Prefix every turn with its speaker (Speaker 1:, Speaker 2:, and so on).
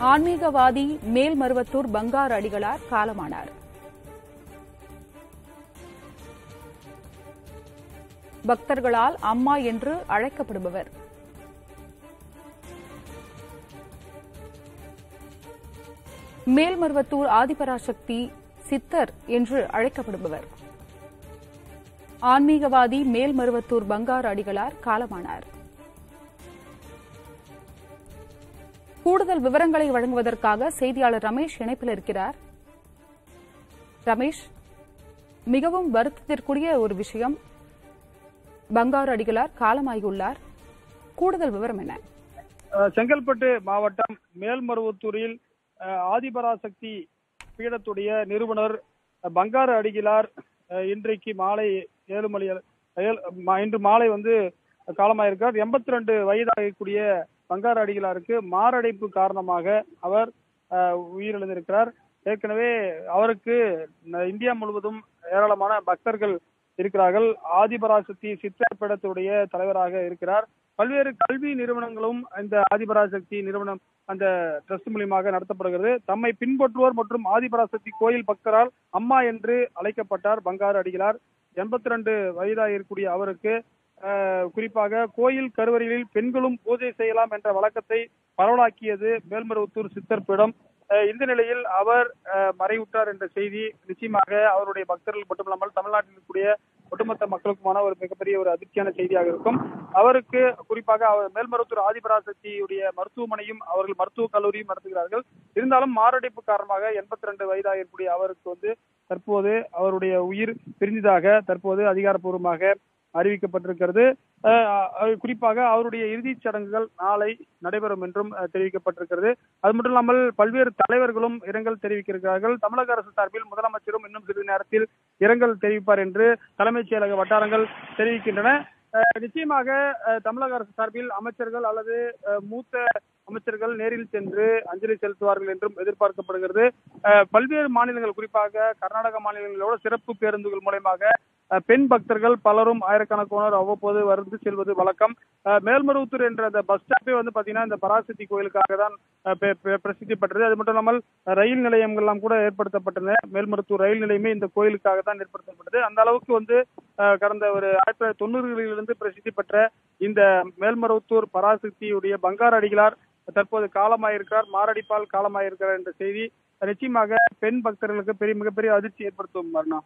Speaker 1: ஆன்மீகவாதி மேல்மருவத்தூர் பங்கார் அடிகளார் காலமானார். பக்தர்களால் அம்மா என்று அழைக்கப்படுபவர். மேல்மருவத்தூர் ஆதிபராசக்தி சித்தர் என்று அழைக்கப்படுபவர். ஆன்மீகவாதி மேல்மருவத்தூர் பங்கார் அடிகளார் காலமானார். கூடுதல் விவரங்களை வழங்குவதற்காக செய்தியாளர் ரமேஷ் இணைப்பில் இருக்கிறார். ரமேஷ் மிகவும் வருத்தத்திற்குரிய ஒரு விஷயம். பங்காரு அடிகளார் காலமாகியுள்ளார். கூடுதல் விவரம் என்ன?
Speaker 2: செங்கல்பட்டு மாவட்டம் மேல்மருவத்தூரில் ஆதிபராசக்தி பீடத்துடைய நிறுவனர் பங்காரு அடிகளார் இன்றைக்கு மாலை ஏழு மணி ஏழு- இன்று மாலை வந்து காலமாயிருக்கார். எண்பத்தி ரெண்டு வயதாகக்கூடிய பங்காரு அடிகளாருக்கு மாரடைப்பு காரணமாக அவர் உயிரிழந்திருக்கிறார். ஏற்கனவே அவருக்கு இந்தியா முழுவதும் ஏராளமான பக்தர்கள் இருக்கிறார்கள். ஆதிபராசக்தி சித்திரப்படத்துடைய தலைவராக இருக்கிறார். பல்வேறு கல்வி நிறுவனங்களும் இந்த ஆதிபராசக்தி நிறுவனம் அந்த ட்ரஸ்ட் மூலியமாக நடத்தப்படுகிறது. தம்மை பின்பற்றுவோர் மற்றும் ஆதிபராசக்தி கோயில் பக்தரால் அம்மா என்று அழைக்கப்பட்டார் பங்காரு அடிகளார். எண்பத்தி ரெண்டு வயதாக இருக்கக்கூடிய அவருக்கு குறிப்பாக கோயில் கருவறைகளில் பெண்களும் பூஜை செய்யலாம் என்ற வழக்கத்தை பரவலாக்கியது மேல்மருவத்தூர் சித்தர் பீடம். அஹ், இந்த நிலையில் அவர் அஹ், மறைவுற்றார் என்ற செய்தி நிச்சயமாக அவருடைய பக்தர்கள் மட்டுமல்லாமல் தமிழ்நாட்டில் இருக்கக்கூடிய ஒட்டுமொத்த மக்களுக்குமான ஒரு மிகப்பெரிய ஒரு அதிர்ச்சியான செய்தியாக இருக்கும். அவருக்கு குறிப்பாக அவர் மேல்மருவத்தூர் ஆதிபராசக்தியுடைய மருத்துவமனையும் அவர்கள் மருத்துவக் கல்லூரியும் நடத்துகிறார்கள். இருந்தாலும் மாரடைப்பு காரணமாக எண்பத்தி ரெண்டு வயதாக இருக்கக்கூடிய அவருக்கு வந்து தற்போது அவருடைய உயிர் பிரிந்ததாக தற்போது அதிகாரப்பூர்வமாக அறிவிக்கப்பட்டிருக்கிறது. குறிப்பாக அவருடைய இறுதிச் சடங்குகள் நாளை நடைபெறும் என்றும் தெரிவிக்கப்பட்டிருக்கிறது. அது மட்டும் இல்லாமல் பல்வேறு தலைவர்களும் இரங்கல் தெரிவிக்கிறார்கள். தமிழக அரசு சார்பில் முதலமைச்சரும் இன்னும் சிறிது நேரத்தில் இரங்கல் தெரிவிப்பார் என்று தலைமைச் செயலக வட்டாரங்கள் தெரிவிக்கின்றன. அஹ், நிச்சயமாக அஹ், தமிழக அரசு சார்பில் அமைச்சர்கள் அல்லது அஹ், மூத்த அமைச்சர்கள் நேரில் சென்று அஞ்சலி செலுத்துவார்கள் என்றும் எதிர்பார்க்கப்படுகிறது. அஹ், பல்வேறு மாநிலங்கள் குறிப்பாக கர்நாடக மாநிலங்களோட சிறப்பு பேருந்துகள் மூலயமாக பெண் பக்தர்கள் பலரும் ஆயிரக்கணக்கானோர் அவ்வப்போது வந்து செல்வது வழக்கம். மேல்மருவத்தூர் என்ற அந்த பஸ் ஸ்டாப்பே வந்து பாத்தீங்கன்னா இந்த பராசக்தி கோயிலுக்காக தான் பிரசித்தி பெற்றது அது மட்டும் இல்லாமல் ரயில் நிலையங்கள்லாம் கூட ஏற்படுத்தப்பட்டன. மேல்மருவத்தூர் ரயில் நிலையமே இந்த கோயிலுக்காக தான் ஏற்படுத்தப்பட்டது. அந்த அளவுக்கு வந்து அஹ், கடந்த ஒரு ஆயிரத்தி தொள்ளாயிரத்தி தொண்ணூறுகளிலிருந்து பிரசித்தி பெற்ற இந்த மேல்மருவத்தூர் பராசக்தியுடைய பங்கார் அடிகளார் தற்போது காலமாயிருக்கிறார். மாரடைப்பால் காலமாயிருக்கிறார் என்ற செய்தி நிச்சயமாக பெண் பக்தர்களுக்கு பெரிய மிகப்பெரிய அதிர்ச்சி ஏற்படுத்தும் மரணா